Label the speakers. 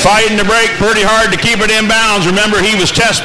Speaker 1: Fighting the break pretty hard to keep it in bounds. Remember, he was test